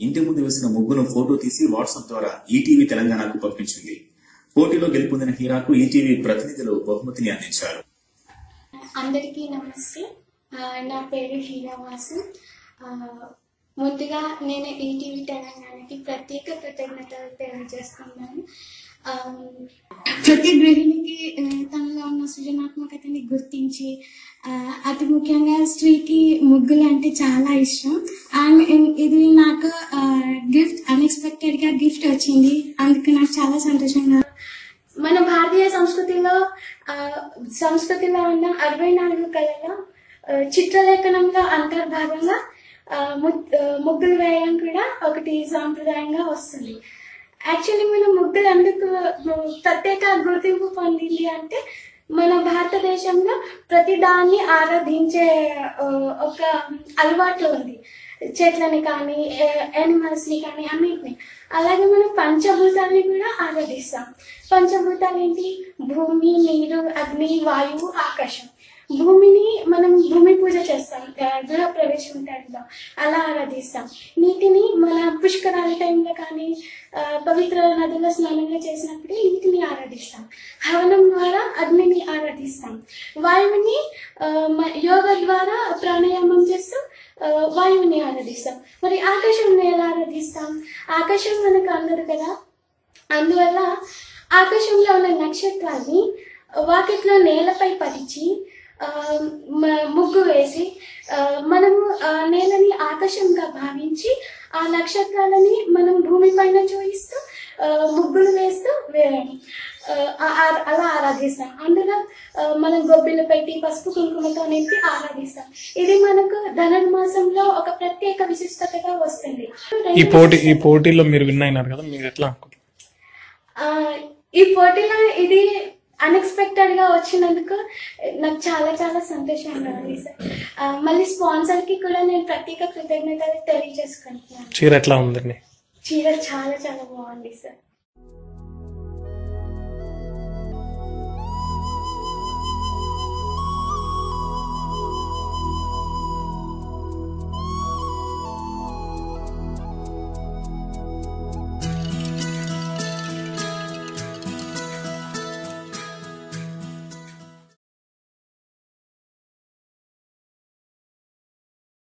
ఇంటి ముందు వేసిన ముగ్గును ఫోటో తీసి వాట్సాప్ ద్వారా ఈటీవీ తెలంగాణకు పంపించింది. పోటీలో గెలుపొందిన హీరాకు ఈటీవీ ప్రతినిధులు బహుమతిని అందించారు. అందరికీ నమస్తే. నా పేరు హీరా వాసు ముందుగా నేను ఈటీవీ తెలంగాణకి ప్రత్యేక కృతజ్ఞతలు తెలియజేస్తున్నాను. ప్రతి గృహిణికి ఆ, సృజనాత్మకతని గుర్తించి అతి ముఖ్యంగా స్త్రీకి ముగ్గులు అంటే చాలా ఇష్టం. అండ్ ఇది నాకు గిఫ్ట్ అన్ఎక్స్పెక్టెడ్గా గిఫ్ట్ వచ్చింది. అందుకు నాకు చాలా సంతోషంగా మన భారతీయ సంస్కృతిలో సంస్కృతిలో ఉన్న అరవై నాలుగు కళలో చిత్రలేఖనంలో అంతర్భాగంగా ముగ్గులు వేయడం కూడా ఒకటి సాంప్రదాయంగా వస్తుంది. యాక్చువల్లీ మన ముగ్గులు ఎందుకు ప్రత్యేక గుర్తింపు పొందింది అంటే మన భారతదేశంలో ప్రతి దాన్ని ఆరాధించే ఒక అలవాటు ఉంది. చెట్లని కానీ యానిమల్స్ని కానీ అన్నింటిని. అలాగే మనం పంచభూతాలని కూడా ఆరాధిస్తాం. పంచభూతాలు ఏంటి? భూమి నీరు అగ్ని వాయువు ఆకాశం. భూమిని మనం భూమి పూజ గృహ ప్రవేశం టైంలో అలా ఆరాధిస్తాం. నీటిని మన పుష్కరాల టైంలో కానీ పవిత్ర నదుల స్నానంగా చేసినప్పుడు నీటిని ఆరాధిస్తాం. హవనం ద్వారా అగ్నిని ఆరాధిస్తాం. వాయువుని మ- యోగ ద్వారా ప్రాణాయామం చేస్తూ వాయువుని ఆరాధిస్తాం. మరి ఆకాశంని ఎలా ఆరాధిస్తాం? ఆకాశం మనకు అందరు కదా? అందువల్ల ఆకాశంలో ఉన్న నక్షత్రాన్ని వాకిట్లో నేలపై పరిచి ముగ్గు వేసి ఆకాశంగా భావించి ఆ నక్షత్రాలని మనం భూమిపైన చూపిస్తూ ఆ, ముగ్గులు వేస్తూ అలా ఆరాధిస్తాం. అందులో మనం గొబ్బిలు పెట్టి పసుపు కుంకుమతో నింపి ఆరాధిస్తాం. ఇది మనకు ధనుర్మాసంలో ఒక ప్రత్యేక విశిష్టతగా వస్తుంది. ఈ పోటీ ఈ పోటీలో మీరు విన్ అయినారు కదా మీరు ఎట్లా ఈ పోటీలో ఇది అన్ఎక్స్పెక్టెడ్గా వచ్చినందుకు నాకు చాలా చాలా సంతోషంగా ఉంది సార్ ఆ, మళ్ళీ స్పాన్సర్కి కూడా నేను ప్రత్యేక కృతజ్ఞతలు తెలియజేసుకుంటున్నాను. చీర ఎట్లా ఉందండి? చీర చాలా చాలా బాగుంది సార్